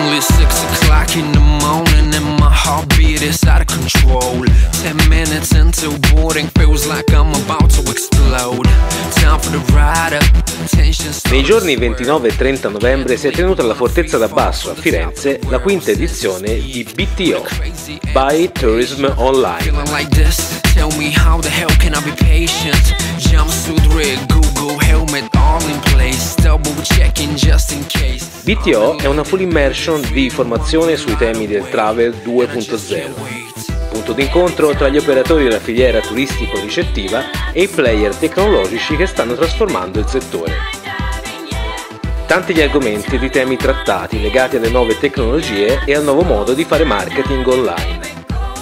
only six o'clock in the morning and my heartbeat is out of control. Ten minutes into boarding feels like I'm about to explode. Time for the ride. Nei giorni 29 e 30 novembre si è tenuta alla Fortezza d'Abbasso a Firenze la quinta edizione di BTO, By Tourism Online. BTO è una full immersion di formazione sui temi del travel 2.0 punto d'incontro tra gli operatori della filiera turistico-ricettiva e i player tecnologici che stanno trasformando il settore. Tanti gli argomenti ed i temi trattati legati alle nuove tecnologie e al nuovo modo di fare marketing online,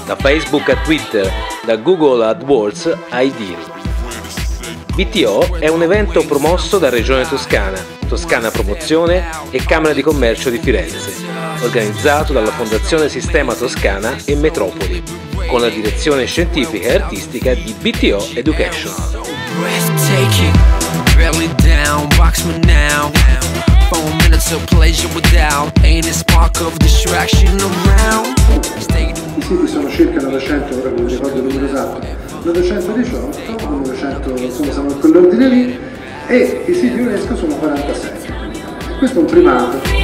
da Facebook a Twitter, da Google AdWords ai deal. BTO è un evento promosso da Regione Toscana, Toscana Promozione e Camera di Commercio di Firenze, organizzato dalla Fondazione Sistema Toscana e Metropoli, con la direzione scientifica e artistica di BTO Education. I siti sono circa 900, ora non mi ricordo il 918, 900, insomma siamo in quell'ordine lì, e i siti UNESCO sono 46. Questo è un primato.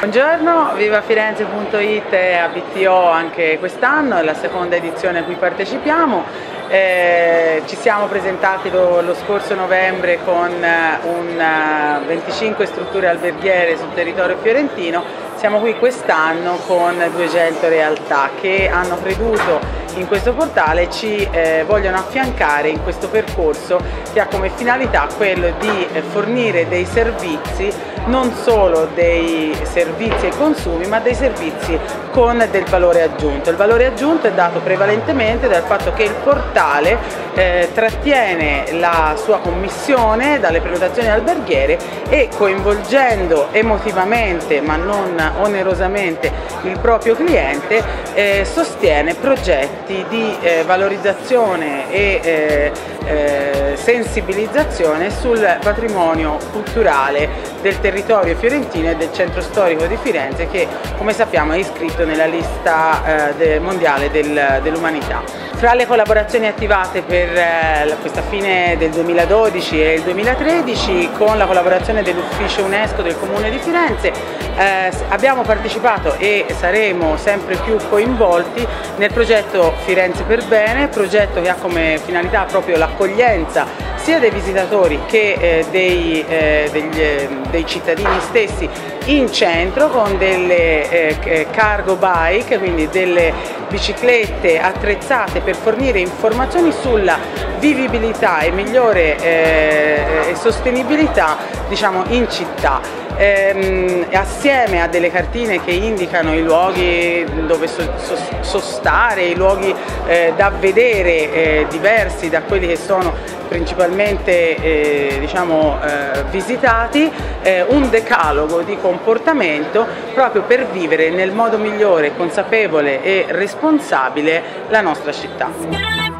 Buongiorno, vivafirenze.it è a BTO anche quest'anno, è la seconda edizione a cui partecipiamo. Eh, ci siamo presentati lo, lo, scorso novembre con eh, un, 25 eh, strutture alberghiere sul territorio fiorentino, siamo qui quest'anno con 200 realtà che hanno creduto in questo portale ci eh, vogliono affiancare in questo percorso che ha come finalità quello di eh, fornire dei servizi, non solo dei servizi ai consumi, ma dei servizi con del valore aggiunto. Il valore aggiunto è dato prevalentemente dal fatto che il portale eh, trattiene la sua commissione dalle prenotazioni alberghiere e coinvolgendo emotivamente ma non onerosamente il proprio cliente eh, sostiene progetti progetti di eh, valorizzazione e eh, eh, sensibilizzazione sul patrimonio culturale del territorio fiorentino e del centro storico di Firenze che come sappiamo è iscritto nella lista eh, mondiale del, dell'umanità. Fra le collaborazioni attivate per eh, questa fine del 2012 e il 2013 con la collaborazione dell'Ufficio UNESCO del Comune di Firenze eh, abbiamo partecipato e saremo sempre più coinvolti nel progetto Firenze per Bene, progetto che ha come finalità proprio l'accoglienza sia dei visitatori che eh, dei, eh, degli, eh, dei, cittadini stessi in centro con delle eh, cargo bike, quindi delle biciclette attrezzate per fornire informazioni sulla vivibilità e migliore eh, e sostenibilità diciamo, in città ehm, assieme a delle cartine che indicano i luoghi dove sostare, i luoghi eh, da vedere eh, diversi da quelli che sono principalmente eh, diciamo, eh, visitati, eh, un decalogo di comportamento proprio per vivere nel modo migliore, consapevole e responsabile la nostra città.